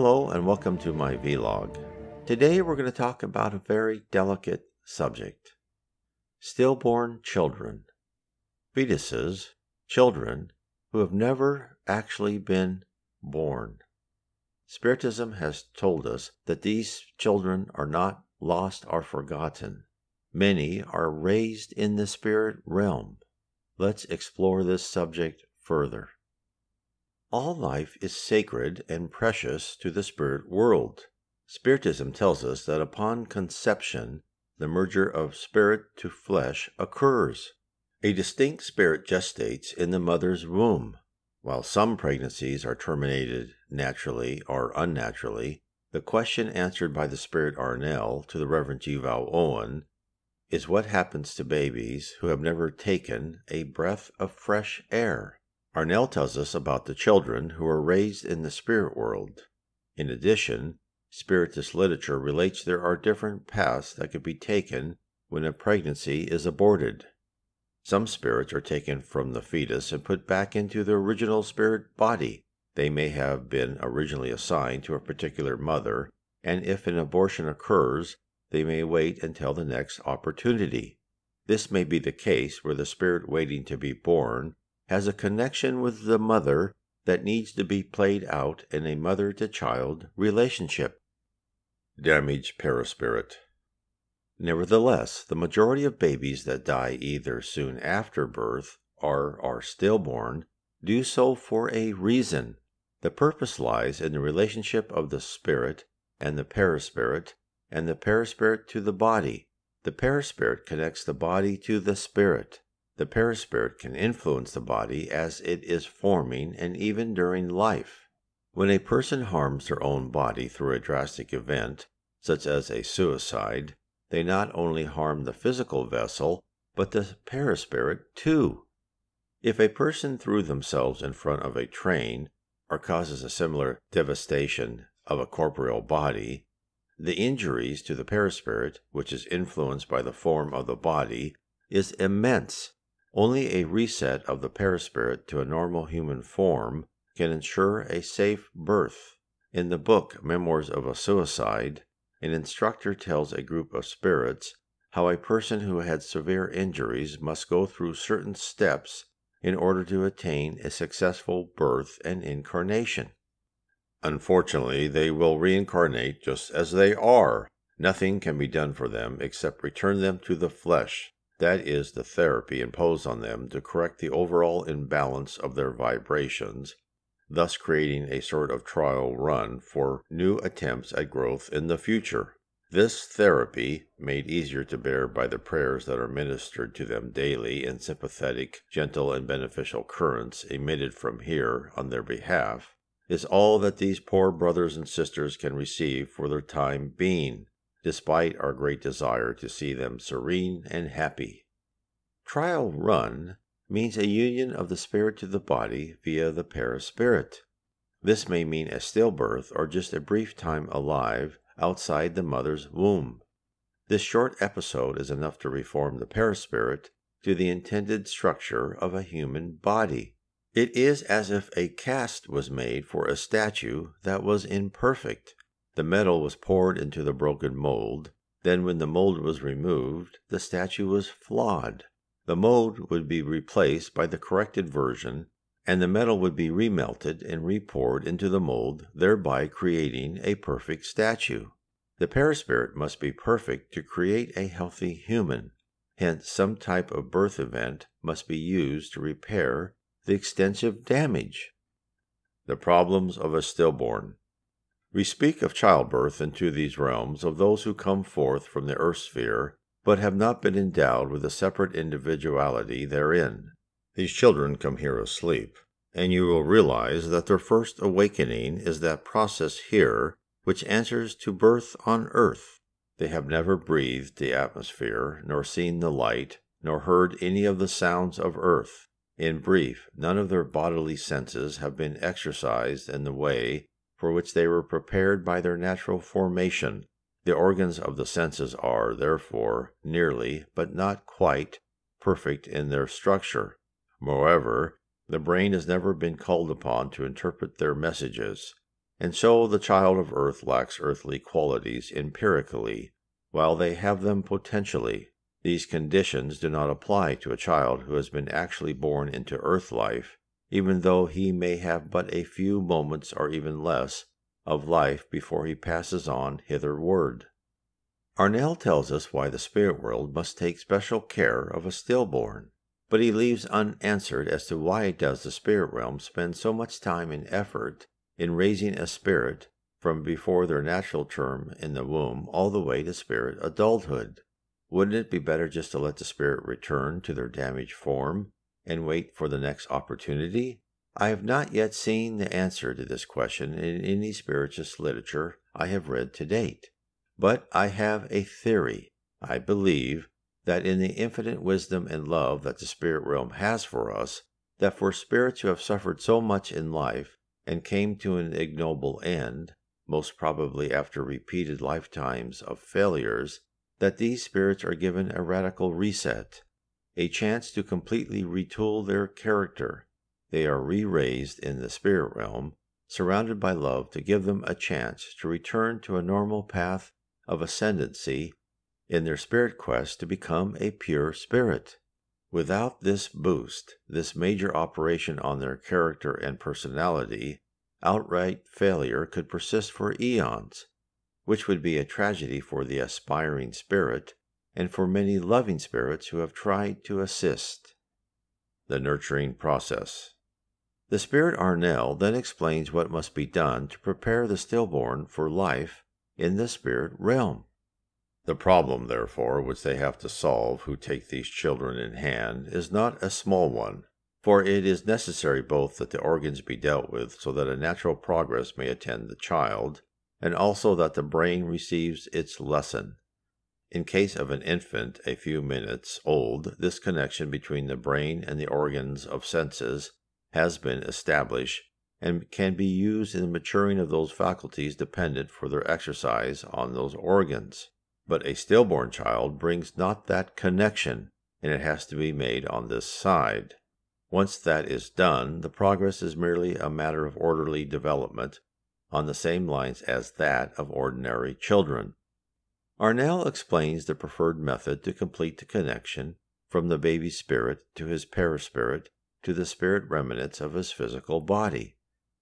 Hello and welcome to my vlog. Today we're going to talk about a very delicate subject. Stillborn children. Fetuses, children who have never actually been born. Spiritism has told us that these children are not lost or forgotten. Many are raised in the spirit realm. Let's explore this subject further. All life is sacred and precious to the spirit world. Spiritism tells us that upon conception, the merger of spirit to flesh occurs. A distinct spirit gestates in the mother's womb. While some pregnancies are terminated naturally or unnaturally, the question answered by the Spirit Arnel to the Reverend G. Vale Owen is what happens to babies who have never taken a breath of fresh air. Arnel tells us about the children who are raised in the spirit world. In addition, Spiritist literature relates there are different paths that could be taken when a pregnancy is aborted. Some spirits are taken from the fetus and put back into the original spirit body. They may have been originally assigned to a particular mother, and if an abortion occurs, they may wait until the next opportunity. This may be the case where the spirit waiting to be born has a connection with the mother that needs to be played out in a mother to child relationship. Damaged perispirit. Nevertheless, the majority of babies that die either soon after birth or are stillborn do so for a reason. The purpose lies in the relationship of the spirit and the perispirit, and the perispirit to the body. The perispirit connects the body to the spirit. The perispirit can influence the body as it is forming and even during life. When a person harms their own body through a drastic event, such as a suicide, they not only harm the physical vessel, but the perispirit too. If a person threw themselves in front of a train, or causes a similar devastation of a corporeal body, the injuries to the perispirit, which is influenced by the form of the body, is immense only a reset of the perispirit to a normal human form can ensure a safe birth. In the book Memoirs of a Suicide, an instructor tells a group of spirits how a person who had severe injuries must go through certain steps in order to attain a successful birth and incarnation. Unfortunately, they will reincarnate just as they are. Nothing can be done for them except return them to the flesh that is the therapy imposed on them to correct the overall imbalance of their vibrations, thus creating a sort of trial run for new attempts at growth in the future. This therapy, made easier to bear by the prayers that are ministered to them daily in sympathetic, gentle, and beneficial currents emitted from here on their behalf, is all that these poor brothers and sisters can receive for their time being despite our great desire to see them serene and happy. Trial run means a union of the spirit to the body via the perispirit. This may mean a stillbirth or just a brief time alive outside the mother's womb. This short episode is enough to reform the perispirit to the intended structure of a human body. It is as if a cast was made for a statue that was imperfect. The metal was poured into the broken mold. Then, when the mold was removed, the statue was flawed. The mold would be replaced by the corrected version, and the metal would be remelted and repoured into the mold, thereby creating a perfect statue. The perispirit must be perfect to create a healthy human. Hence, some type of birth event must be used to repair the extensive damage. The problems of a stillborn. We speak of childbirth into these realms of those who come forth from the earth sphere, but have not been endowed with a separate individuality therein. These children come here asleep, and you will realize that their first awakening is that process here which answers to birth on earth. They have never breathed the atmosphere, nor seen the light, nor heard any of the sounds of earth. In brief, none of their bodily senses have been exercised in the way for which they were prepared by their natural formation. The organs of the senses are, therefore, nearly, but not quite, perfect in their structure. Moreover, the brain has never been called upon to interpret their messages. and so the child of earth lacks earthly qualities empirically, while they have them potentially. These conditions do not apply to a child who has been actually born into earth life, even though he may have but a few moments or even less of life before he passes on hitherward. Arnel tells us why the spirit world must take special care of a stillborn, but he leaves unanswered as to why does the spirit realm spend so much time and effort in raising a spirit from before their natural term in the womb all the way to spirit adulthood. Wouldn't it be better just to let the spirit return to their damaged form and wait for the next opportunity? I have not yet seen the answer to this question in any spiritualist literature I have read to date. But I have a theory. I believe that in the infinite wisdom and love that the spirit realm has for us, that for spirits who have suffered so much in life and came to an ignoble end, most probably after repeated lifetimes of failures, that these spirits are given a radical reset, a chance to completely retool their character. They are re raised in the spirit realm, surrounded by love to give them a chance to return to a normal path of ascendancy in their spirit quest to become a pure spirit. Without this boost, this major operation on their character and personality, outright failure could persist for eons, which would be a tragedy for the aspiring spirit and for many loving spirits who have tried to assist. The nurturing process. The Spirit Arnel then explains what must be done to prepare the stillborn for life in the spirit realm. The problem, therefore, which they have to solve who take these children in hand is not a small one, for it is necessary both that the organs be dealt with so that a natural progress may attend the child, and also that the brain receives its lesson. In case of an infant a few minutes old, this connection between the brain and the organs of senses has been established and can be used in the maturing of those faculties dependent for their exercise on those organs. But a stillborn child brings not that connection, and it has to be made on this side. Once that is done, the progress is merely a matter of orderly development on the same lines as that of ordinary children. Arnel explains the preferred method to complete the connection from the baby spirit to his perispirit to the spirit remnants of his physical body.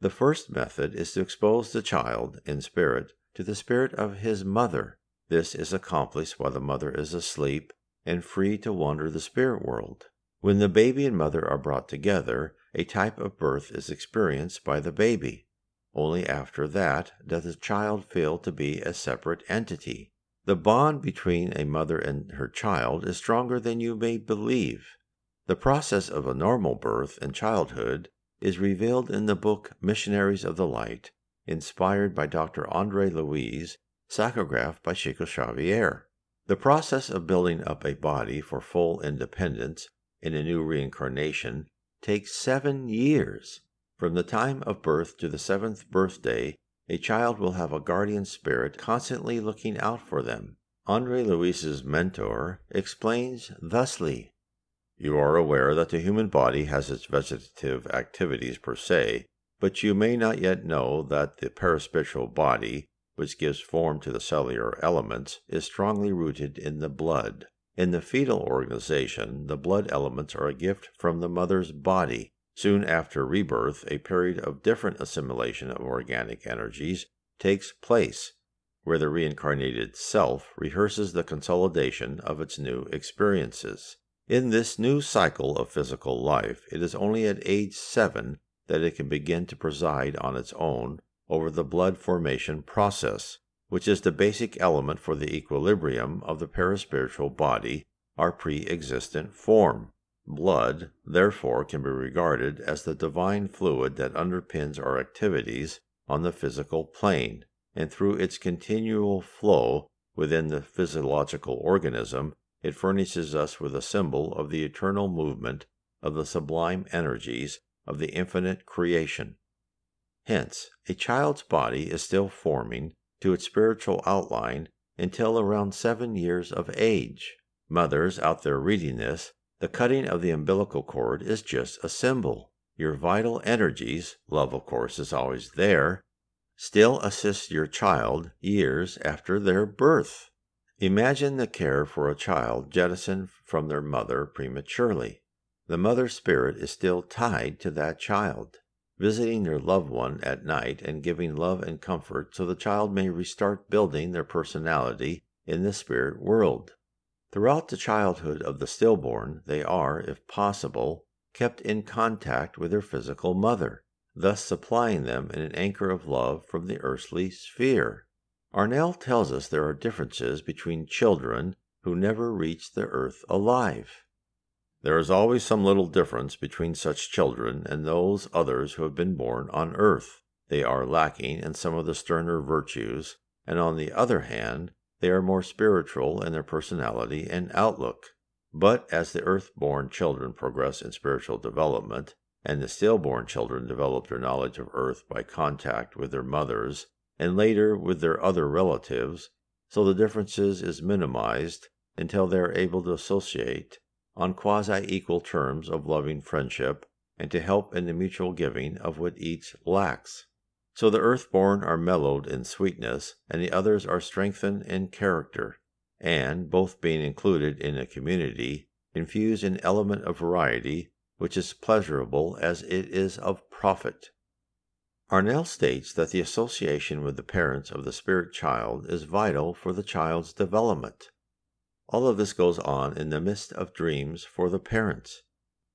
The first method is to expose the child in spirit to the spirit of his mother. This is accomplished while the mother is asleep and free to wander the spirit world. When the baby and mother are brought together, a type of birth is experienced by the baby. Only after that does the child feel to be a separate entity. The bond between a mother and her child is stronger than you may believe. The process of a normal birth and childhood is revealed in the book Missionaries of the Light, inspired by Dr. Andre Luiz, psychographed by Chico Xavier. The process of building up a body for full independence in a new reincarnation takes seven years. From the time of birth to the seventh birthday, a child will have a guardian spirit constantly looking out for them. Andre Luiz's mentor explains thusly you are aware that the human body has its vegetative activities per se, but you may not yet know that the perispiritual body, which gives form to the cellular elements, is strongly rooted in the blood. In the fetal organization, the blood elements are a gift from the mother's body. Soon after rebirth, a period of different assimilation of organic energies takes place, where the reincarnated self rehearses the consolidation of its new experiences. In this new cycle of physical life, it is only at age seven that it can begin to preside on its own over the blood formation process, which is the basic element for the equilibrium of the perispiritual body, our pre existent form. Blood, therefore, can be regarded as the divine fluid that underpins our activities on the physical plane, and through its continual flow within the physiological organism it furnishes us with a symbol of the eternal movement of the sublime energies of the infinite creation. Hence, a child's body is still forming to its spiritual outline until around seven years of age. Mothers out there reading this, the cutting of the umbilical cord is just a symbol. Your vital energies, love of course is always there, still assist your child years after their birth. Imagine the care for a child jettisoned from their mother prematurely. The mother spirit is still tied to that child, visiting their loved one at night and giving love and comfort so the child may restart building their personality in the spirit world. Throughout the childhood of the stillborn, they are, if possible, kept in contact with their physical mother thus supplying them an anchor of love from the earthly sphere. Arnel tells us there are differences between children who never reach the earth alive. There is always some little difference between such children and those others who have been born on earth. They are lacking in some of the sterner virtues, and on the other hand, they are more spiritual in their personality and outlook. But as the earth born children progress in spiritual development, and the stillborn children develop their knowledge of earth by contact with their mothers and later with their other relatives, so the differences is minimized until they are able to associate on quasi equal terms of loving friendship and to help in the mutual giving of what each lacks. So the earthborn are mellowed in sweetness, and the others are strengthened in character, and, both being included in a community, infuse an element of variety which is pleasurable as it is of profit. Arnel states that the association with the parents of the spirit child is vital for the child's development. All of this goes on in the midst of dreams for the parents.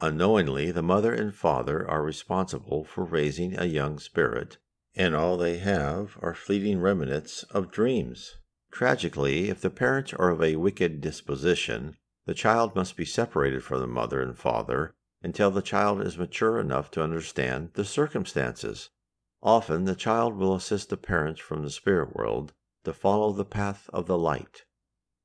Unknowingly, the mother and father are responsible for raising a young spirit, and all they have are fleeting remnants of dreams. Tragically, if the parents are of a wicked disposition, the child must be separated from the mother and father until the child is mature enough to understand the circumstances. Often the child will assist the parents from the spirit world to follow the path of the light.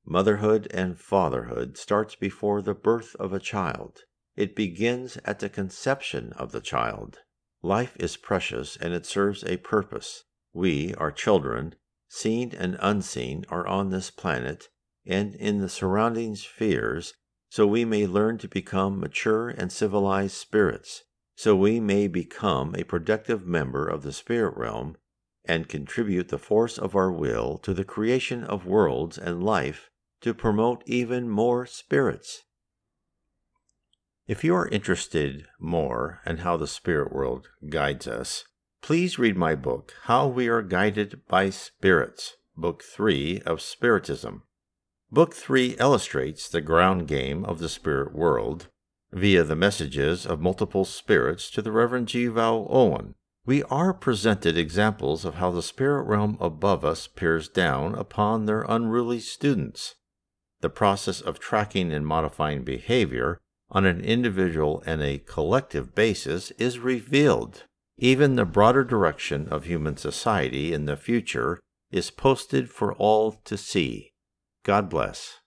Motherhood and fatherhood starts before the birth of a child. It begins at the conception of the child. Life is precious and it serves a purpose. We, our children, seen and unseen, are on this planet and in the surrounding spheres so we may learn to become mature and civilized spirits, so we may become a productive member of the spirit realm and contribute the force of our will to the creation of worlds and life to promote even more spirits. If you are interested more in how the spirit world guides us, please read my book, How We Are Guided by Spirits, Book 3 of Spiritism. Book 3 illustrates the ground game of the spirit world via the messages of multiple spirits to the Reverend G. Vale Owen. We are presented examples of how the spirit realm above us peers down upon their unruly students. The process of tracking and modifying behavior on an individual and a collective basis is revealed. Even the broader direction of human society in the future is posted for all to see. God bless.